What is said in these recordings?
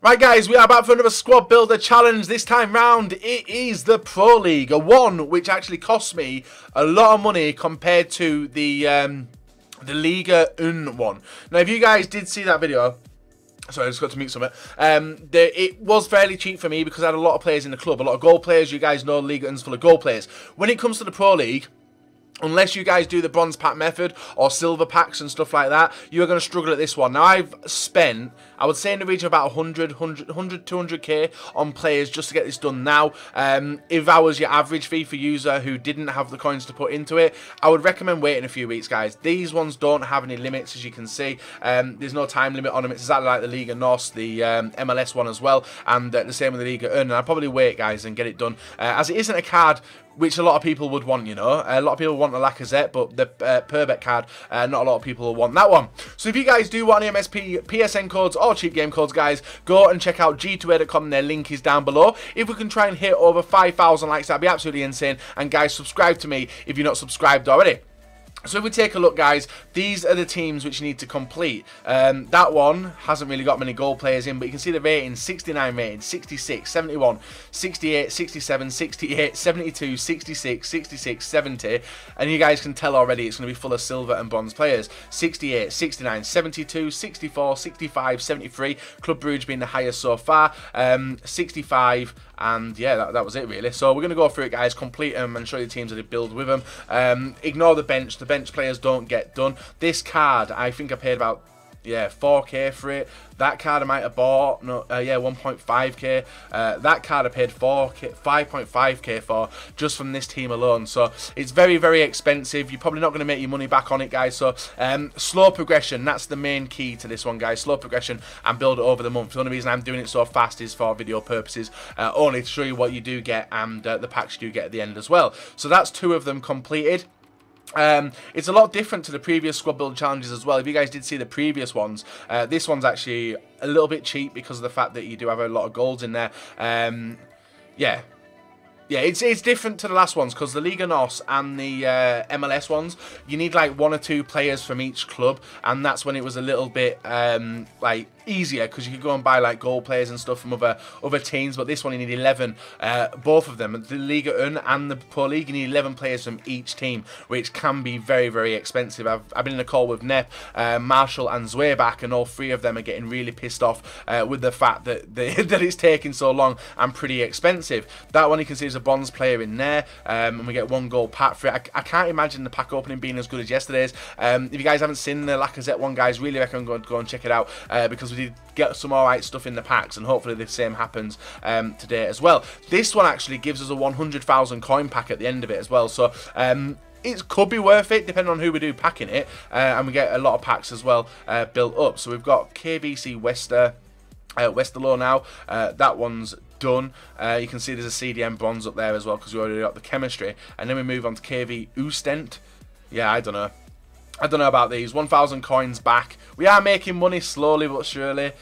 Right guys, we are back for another squad builder challenge. This time round, it is the Pro League. A one which actually cost me a lot of money compared to the um, the Liga Un one. Now, if you guys did see that video, Sorry, I just got to mute something. Um, the, it was fairly cheap for me because I had a lot of players in the club, a lot of goal players. You guys know Liga Un's full of goal players. When it comes to the Pro League, Unless you guys do the bronze pack method or silver packs and stuff like that, you're going to struggle at this one. Now, I've spent, I would say in the region of about 100, 100, 100 200k on players just to get this done now. Um, if I was your average FIFA user who didn't have the coins to put into it, I would recommend waiting a few weeks, guys. These ones don't have any limits, as you can see. Um, there's no time limit on them. It's exactly like the Liga NOS, the um, MLS one as well, and uh, the same with the Liga Un. And I'd probably wait, guys, and get it done. Uh, as it isn't a card which a lot of people would want, you know. A lot of people want the Lacazette, but the uh, Perbet card, uh, not a lot of people will want that one. So if you guys do want MSP, PSN codes, or cheap game codes, guys, go and check out g2a.com. Their link is down below. If we can try and hit over 5,000 likes, that'd be absolutely insane. And guys, subscribe to me if you're not subscribed already. So if we take a look, guys, these are the teams which you need to complete. Um, that one hasn't really got many goal players in, but you can see the rating, 69 rated, 66, 71, 68, 67, 68, 72, 66, 66, 70. And you guys can tell already it's going to be full of silver and bronze players. 68, 69, 72, 64, 65, 73. Club Brugge being the highest so far. Um, 65 and yeah, that, that was it really. So we're going to go through it, guys, complete them and show you the teams that they build with them. Um, ignore the bench. The bench players don't get done. This card, I think I paid about yeah, 4k for it. That card I might have bought, no, uh, yeah, 1.5k. Uh, that card I paid 4k, 5.5k for just from this team alone. So it's very, very expensive. You're probably not going to make your money back on it, guys. So um, slow progression, that's the main key to this one, guys. Slow progression and build it over the month. The only reason I'm doing it so fast is for video purposes, uh, only to show you what you do get and uh, the packs you do get at the end as well. So that's two of them completed. Um, it's a lot different to the previous squad build challenges as well. If you guys did see the previous ones, uh, this one's actually a little bit cheap because of the fact that you do have a lot of golds in there. Um, yeah, yeah, it's it's different to the last ones because the Liga NOS and the uh, MLS ones, you need like one or two players from each club, and that's when it was a little bit um, like easier because you could go and buy like goal players and stuff from other other teams. But this one you need 11, uh, both of them, the Liga Un and the Pro League, you need 11 players from each team, which can be very very expensive. I've, I've been in a call with Nep, uh, Marshall, and Zweibach, and all three of them are getting really pissed off uh, with the fact that the, that it's taking so long and pretty expensive. That one you can see is a bronze player in there, um, and we get one gold pack for it. I, I, can't imagine the pack opening being as good as yesterday's. Um, if you guys haven't seen the Lacazette one, guys, really recommend go, go and check it out uh, because we did get some alright stuff in the packs, and hopefully the same happens um, today as well. This one actually gives us a 100,000 coin pack at the end of it as well, so um, it could be worth it depending on who we do packing it uh, and we get a lot of packs as well uh, built up so we've got KVC Wester uh, Westerlo now uh, that one's done. Uh, you can see there's a CDM bronze up there as well because we already got the chemistry. And then we move on to KV Oostende. Yeah, I don't know. I don't know about these. 1,000 coins back. We are making money slowly but surely.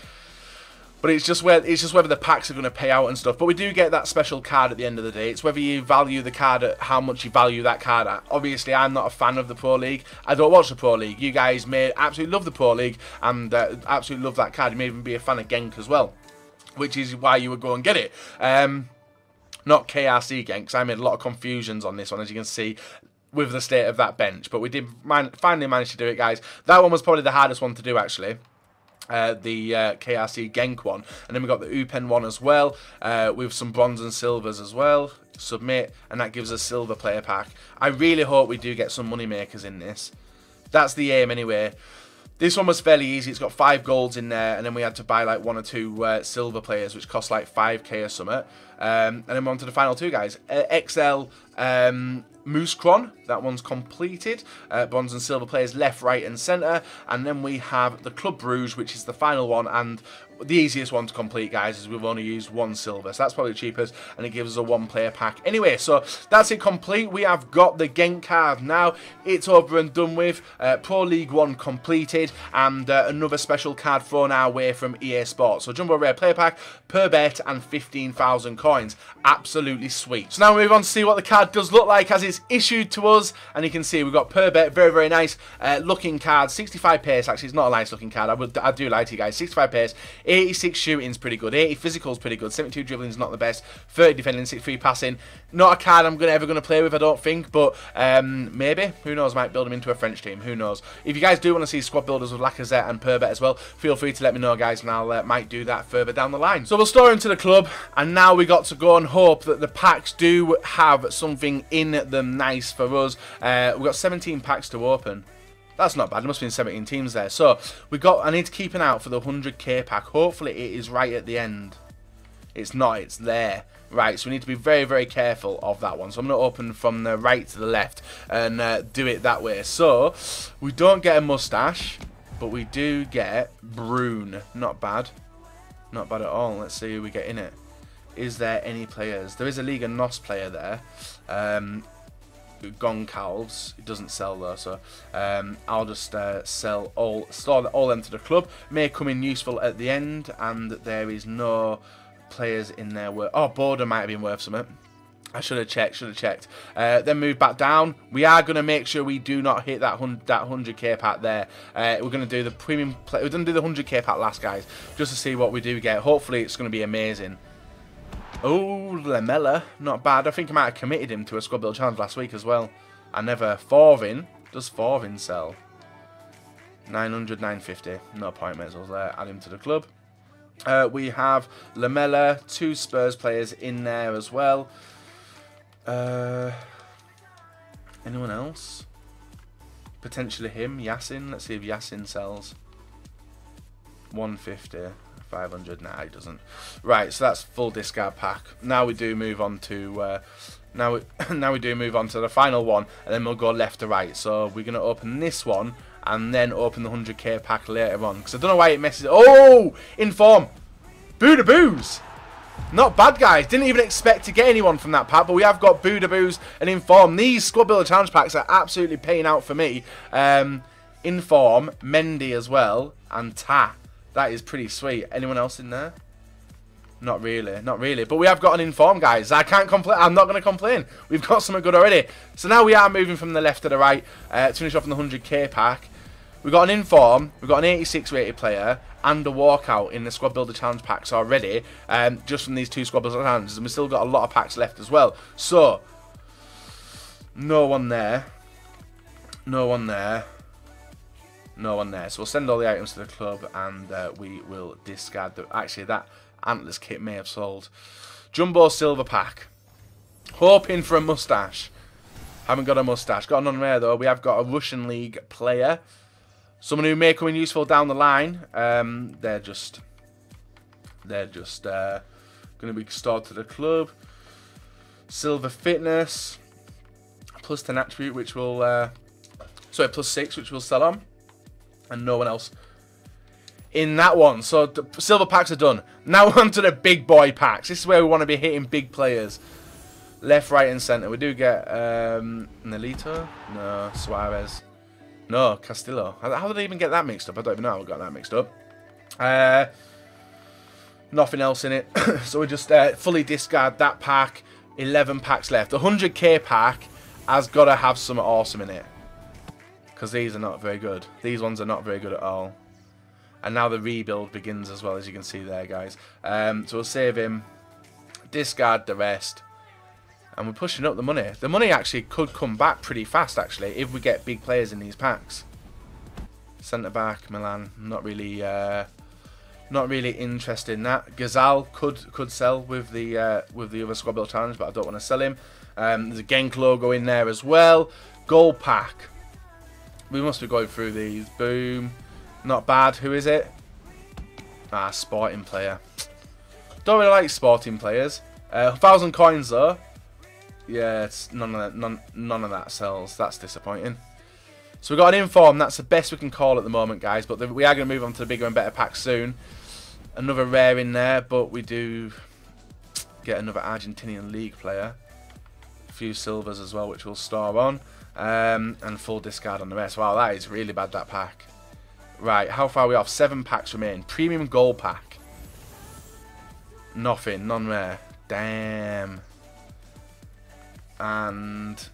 But it's just where it's just whether the packs are going to pay out and stuff. But we do get that special card at the end of the day. It's whether you value the card at how much you value that card at. Obviously, I'm not a fan of the Pro League. I don't watch the Pro League. You guys may absolutely love the Pro League and uh, absolutely love that card. You may even be a fan of Genk as well which is why you would go and get it. Um, not KRC Genk, because I made a lot of confusions on this one, as you can see with the state of that bench. But we did man finally manage to do it, guys. That one was probably the hardest one to do, actually. Uh, the uh, KRC Genk one. And then we got the Eupen one as well, uh, with some bronze and silvers as well. Submit, and that gives us silver player pack. I really hope we do get some money makers in this. That's the aim anyway. This one was fairly easy. It's got five golds in there, and then we had to buy like one or two uh, silver players, which cost like 5k or something. Um, and then we're on to the final two guys. Uh, Excel um, Mouscron, that one's completed. Uh, bronze and silver players left, right, and centre. And then we have the Club Bruges, which is the final one. And the easiest one to complete, guys, is we've only used one silver. So that's probably the cheapest, and it gives us a one-player pack. Anyway, so that's it complete. We have got the Genk card now. It's over and done with. Uh, Pro League 1 completed, and uh, another special card thrown our way from EA Sports. So Jumbo Rare Player Pack, Perbet, and 15,000 coins. Absolutely sweet. So now we move on to see what the card does look like as it's issued to us, and you can see we've got Perbet, very, very nice uh, looking card. 65 pace, actually, it's not a nice looking card. I, would, I do lie to you guys. 65 pace 86 shooting is pretty good. 80 physical is pretty good. 72 dribbling is not the best. 30 defending, 63 passing. Not a card I'm gonna, ever going to play with, I don't think. But um, maybe. Who knows? Might build him into a French team. Who knows? If you guys do want to see squad builders with Lacazette and Perbet as well, feel free to let me know, guys. And I'll uh, might do that further down the line. So we'll store him to the club. And now we got to go and hope that the packs do have something in them nice for us. Uh, we've got 17 packs to open. That's not bad. There must been 17 teams there. So we got. I need to keep an eye out for the 100k pack. Hopefully it is right at the end. It's not. It's there. Right, so we need to be very, very careful of that one. So I'm going to open from the right to the left and uh, do it that way. So, we don't get a mustache, but we do get Brune. Not bad. Not bad at all. Let's see who we get in it. Is there any players? There is a Liga NOS player there. Um, Goncalves. It doesn't sell though, so um, I'll just uh, sell all, store all them to the club. May come in useful at the end, and there is no players in there. Where oh, Border might have been worth something. I should have checked. Should have checked. Uh, then move back down. We are going to make sure we do not hit that that 100k pack there. Uh, we're going to do the premium. Play going to do the 100k pack last, guys, just to see what we do get. Hopefully, it's going to be amazing. Oh, Lamela. Not bad. I think I might have committed him to a squad build challenge last week as well. I never... Forvin. Does Forvin sell? 900, 950. No point, as there. Add him to the club. Uh, we have Lamela, two Spurs players in there as well. Uh, anyone else? Potentially him, Yasin. Let's see if Yasin sells. 150. 500. Nah, he doesn't. Right, so that's full discard pack. Now we do move on to. Uh, now we now we do move on to the final one, and then we'll go left to right. So we're gonna open this one, and then open the 100k pack later on. Because I don't know why it messes. Oh, inform, Boudebouz. Not bad, guys. Didn't even expect to get anyone from that pack, but we have got Boudebouz and Inform. These Squad Builder Challenge packs are absolutely paying out for me. Um, Inform, Mendy as well, and Ta. That is pretty sweet. Anyone else in there? Not really, not really. But we have got an inform, guys. I can't complain. I'm not going to complain. We've got something good already. So now we are moving from the left to the right uh, to finish off in the 100k pack. We've got an inform, we've got an 86 rated player, and a walkout in the Squad Builder Challenge packs already, um, just from these two Squad Builder Challenges. And we've still got a lot of packs left as well. So, no one there. No one there no one there. So we'll send all the items to the club and uh, we will discard the... Actually, that Antlers kit may have sold. Jumbo Silver Pack. Hoping for a mustache. Haven't got a mustache. Got none there, though. We have got a Russian League player. Someone who may come in useful down the line. Um, they're just... They're just uh, going to be stored to the club. Silver Fitness. Plus 10 attribute, which will... Uh, sorry, plus 6, which will sell on and no one else in that one. So the silver packs are done. Now on to the big boy packs. This is where we want to be hitting big players. Left, right, and centre. We do get um, Nelito. No, Suarez. No, Castillo. How, how did I even get that mixed up? I don't even know how I got that mixed up. Uh, nothing else in it. so we just uh, fully discard that pack. 11 packs left. The 100k pack has got to have some awesome in it because these are not very good. These ones are not very good at all. And now the rebuild begins as well, as you can see there, guys. Um, so we'll save him, discard the rest, and we're pushing up the money. The money actually could come back pretty fast, actually, if we get big players in these packs. Centre back, Milan, not really, uh, not really interested in that. Gazal could could sell with the uh, with the other squad build challenge, but I don't want to sell him. Um, there's a Genk logo in there as well. Gold pack. We must be going through these. Boom. Not bad. Who is it? Ah, sporting player. Don't really like sporting players. Uh, thousand coins though. Yeah, it's none of that. None, none of that sells. That's disappointing. So we've got an inform. That's the best we can call at the moment, guys. But the, we are going to move on to the bigger and better pack soon. Another rare in there, but we do get another Argentinian league player. Few silvers as well, which we'll store on. Um, and full discard on the rest. Wow, that is really bad, that pack. Right, how far are we off? Seven packs remain. Premium gold pack. Nothing, non-rare. Damn. And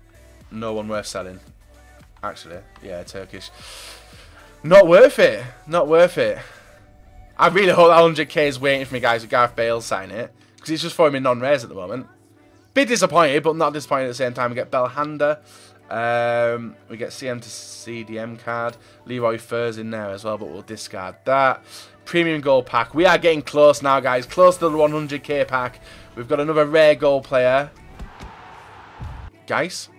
no one worth selling. Actually, yeah, Turkish. Not worth it. Not worth it. I really hope that 100k is waiting for me, guys, with Gareth Bale signing it. Because he's just throwing me non-rares at the moment. Bit disappointed, but not disappointed at the same time. We get Belhanda. Um, we get CM to CDM card. Leroy Furs in there as well, but we'll discard that. Premium gold pack. We are getting close now, guys. Close to the 100k pack. We've got another rare gold player. Geis?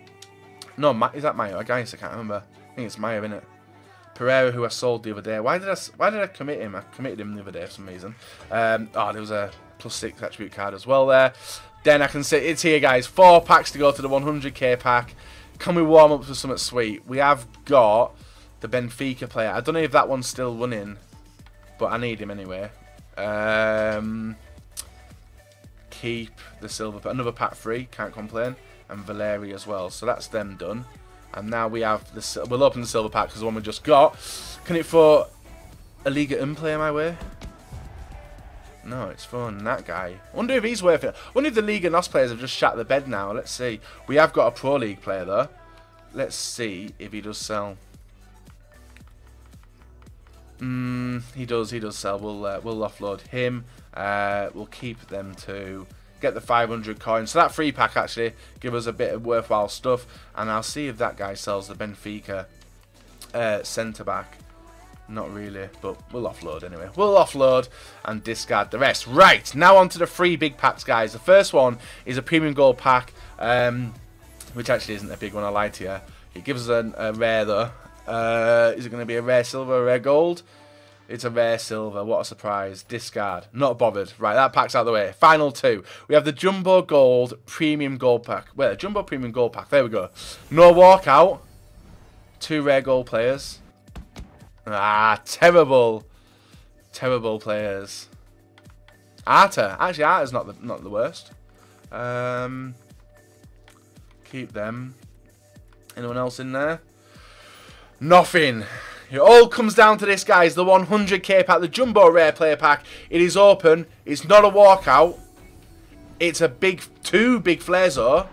No, is that Maya or Geis? I can't remember. I think it's Maya, isn't it? Pereira, who I sold the other day. Why did I why did I commit him? I committed him the other day for some reason. Um, oh, there was a plus six attribute card as well there. Then I can say it's here, guys. Four packs to go to the 100k pack. Can we warm up for something sweet? We have got the Benfica player. I don't know if that one's still running, but I need him anyway. Um, keep the silver. Another pack free. Can't complain. And Valeri as well. So that's them done. And now we have the. We'll open the silver pack because the one we just got. Can it for a Liga M player my way? No, it's fun. That guy. Wonder if he's worth it. Wonder if the Liga Us players have just shut the bed now. Let's see. We have got a Pro League player, though. Let's see if he does sell. Hmm, he does. He does sell. We'll uh, we'll offload him. Uh, we'll keep them to get the 500 coins. So that free pack actually give us a bit of worthwhile stuff. And I'll see if that guy sells the Benfica uh, centre back. Not really, but we'll offload anyway. We'll offload and discard the rest. Right, now on to the three big packs, guys. The first one is a premium gold pack, um, which actually isn't a big one, I lied to you. It gives us a, a rare, though. Uh, is it going to be a rare silver, or a rare gold? It's a rare silver. What a surprise. Discard. Not bothered. Right, that pack's out of the way. Final two. We have the Jumbo Gold Premium Gold Pack. Wait, Jumbo Premium Gold Pack. There we go. No walkout. Two rare gold players. Ah, terrible. Terrible players. Arta. Actually, Arta's not the, not the worst. Um, keep them. Anyone else in there? Nothing. It all comes down to this, guys. The 100k pack, the Jumbo Rare Player Pack. It is open. It's not a walkout. It's a big, two big flares, though.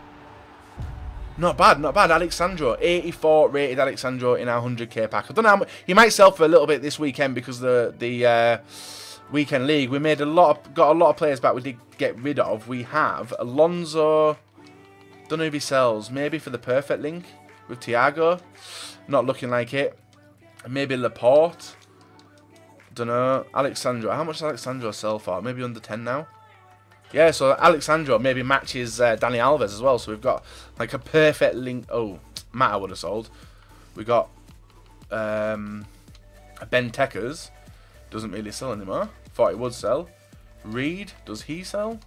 Not bad, not bad. Alex Sandro, 84 rated Alex Sandro in our 100k pack. I don't know how much, he might sell for a little bit this weekend because the the uh, weekend league. We made a lot, of, got a lot of players back. We did get rid of. We have Alonso. Don't know if he sells. Maybe for the perfect link with Thiago. Not looking like it. Maybe Laporte. Don't know. Alex Sandro. How much does Alex Sandro sell for? Maybe under 10 now. Yeah, so Alex Sandro maybe matches uh, Dani Alves as well. So we've got like a perfect link. Oh, Matt I would have sold. We got um, Benteke's. Doesn't really sell anymore. Thought he would sell. Reed, does he sell?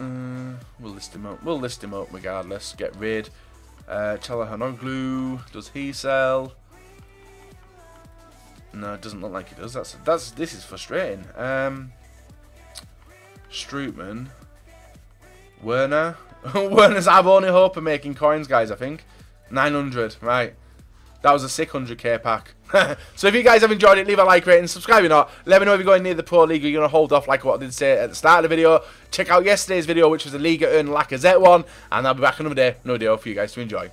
Uh, we'll list him up. We'll list him up regardless. Get rid. Uh, Çalhanoğlu, does he sell? No, it doesn't look like he does. That's that's this is frustrating. Um, Strootman. Werner. Werner's I've only hope of making coins, guys, I think. 900, right. That was a 600k pack. so if you guys have enjoyed it, leave a like, rate, and subscribe if not. Let me know if you're going near the Pro League or you're going to hold off like what I did say at the start of the video. Check out yesterday's video, which was the Liga Un Lacazette one. And I'll be back another day, no video for you guys to enjoy.